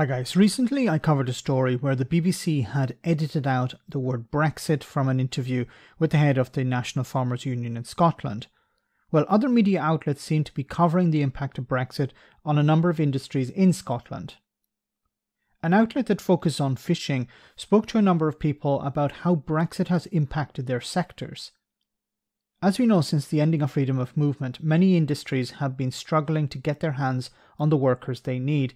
Hi guys, recently I covered a story where the BBC had edited out the word Brexit from an interview with the head of the National Farmers Union in Scotland. Well, other media outlets seem to be covering the impact of Brexit on a number of industries in Scotland. An outlet that focused on fishing spoke to a number of people about how Brexit has impacted their sectors. As we know, since the ending of freedom of movement, many industries have been struggling to get their hands on the workers they need,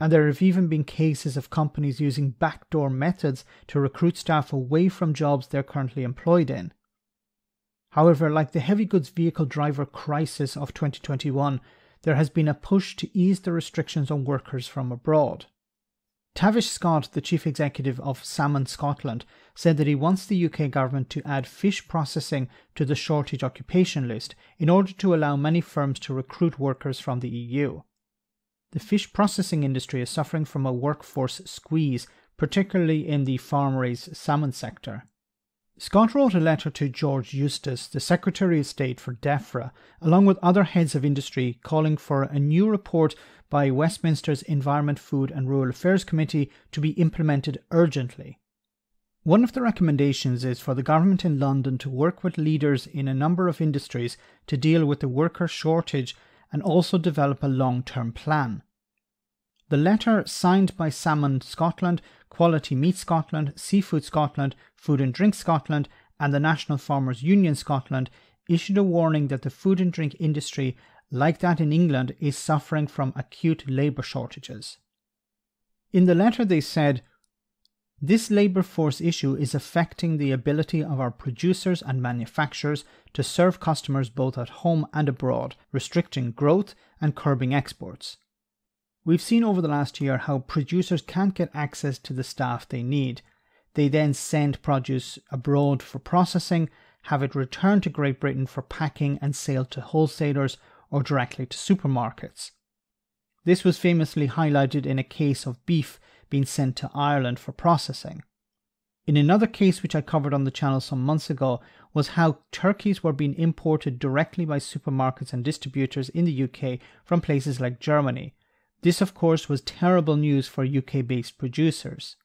and there have even been cases of companies using backdoor methods to recruit staff away from jobs they're currently employed in. However, like the heavy goods vehicle driver crisis of 2021, there has been a push to ease the restrictions on workers from abroad. Tavish Scott, the chief executive of Salmon Scotland, said that he wants the UK government to add fish processing to the shortage occupation list in order to allow many firms to recruit workers from the EU. The fish processing industry is suffering from a workforce squeeze, particularly in the farm raised salmon sector. Scott wrote a letter to George Eustice, the Secretary of State for DEFRA, along with other heads of industry, calling for a new report by Westminster's Environment, Food and Rural Affairs Committee to be implemented urgently. One of the recommendations is for the government in London to work with leaders in a number of industries to deal with the worker shortage and also develop a long term plan. The letter, signed by Salmon Scotland, Quality Meat Scotland, Seafood Scotland, Food and Drink Scotland, and the National Farmers Union Scotland, issued a warning that the food and drink industry, like that in England, is suffering from acute labour shortages. In the letter, they said, this labour force issue is affecting the ability of our producers and manufacturers to serve customers both at home and abroad, restricting growth and curbing exports. We've seen over the last year how producers can't get access to the staff they need. They then send produce abroad for processing, have it returned to Great Britain for packing and sale to wholesalers or directly to supermarkets. This was famously highlighted in a case of beef being sent to Ireland for processing. In another case, which I covered on the channel some months ago, was how turkeys were being imported directly by supermarkets and distributors in the UK from places like Germany, this, of course, was terrible news for UK based producers.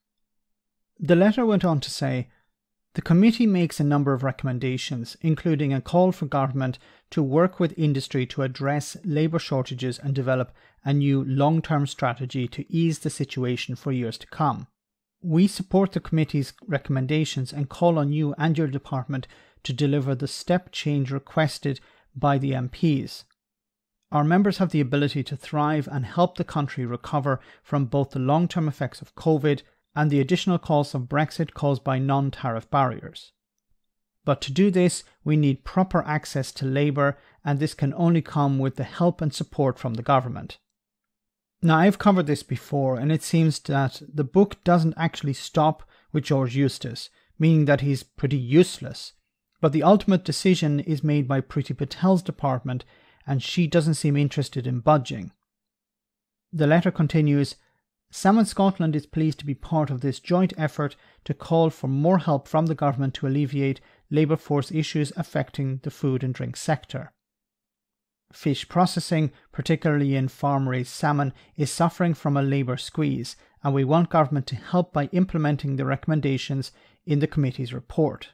The letter went on to say the committee makes a number of recommendations, including a call for government to work with industry to address labour shortages and develop a new long term strategy to ease the situation for years to come. We support the committee's recommendations and call on you and your department to deliver the step change requested by the MPs. Our members have the ability to thrive and help the country recover from both the long term effects of COVID and the additional costs of Brexit caused by non tariff barriers. But to do this, we need proper access to labour, and this can only come with the help and support from the government. Now, I've covered this before, and it seems that the book doesn't actually stop with George Eustice, meaning that he's pretty useless. But the ultimate decision is made by Priti Patel's department and she doesn't seem interested in budging. The letter continues Salmon Scotland is pleased to be part of this joint effort to call for more help from the government to alleviate labour force issues affecting the food and drink sector. Fish processing, particularly in farm raised salmon, is suffering from a labour squeeze, and we want government to help by implementing the recommendations in the committee's report.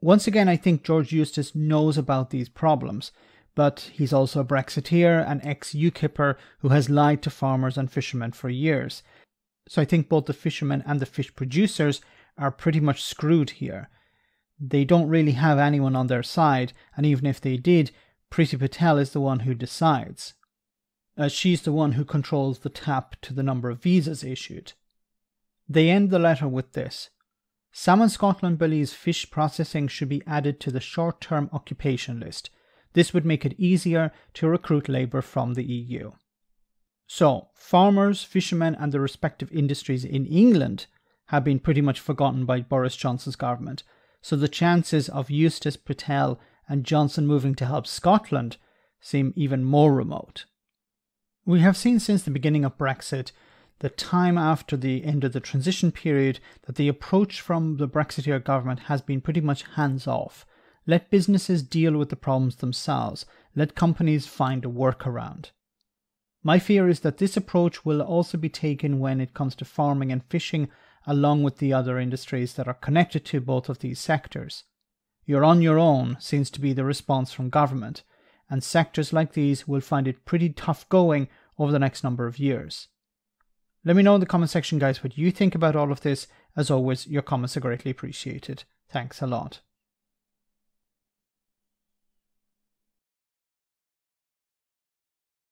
Once again, I think George Eustice knows about these problems but he's also a Brexiteer and ex UKIPper who has lied to farmers and fishermen for years. So I think both the fishermen and the fish producers are pretty much screwed here. They don't really have anyone on their side, and even if they did, Priti Patel is the one who decides. As she's the one who controls the tap to the number of visas issued. They end the letter with this Salmon Scotland believes fish processing should be added to the short term occupation list this would make it easier to recruit labour from the EU. So, farmers, fishermen, and the respective industries in England have been pretty much forgotten by Boris Johnson's government, so the chances of Eustice Patel and Johnson moving to help Scotland seem even more remote. We have seen since the beginning of Brexit, the time after the end of the transition period, that the approach from the Brexiteer government has been pretty much hands off, let businesses deal with the problems themselves. Let companies find a workaround. My fear is that this approach will also be taken when it comes to farming and fishing, along with the other industries that are connected to both of these sectors. You're on your own seems to be the response from government, and sectors like these will find it pretty tough going over the next number of years. Let me know in the comment section, guys, what you think about all of this. As always, your comments are greatly appreciated. Thanks a lot.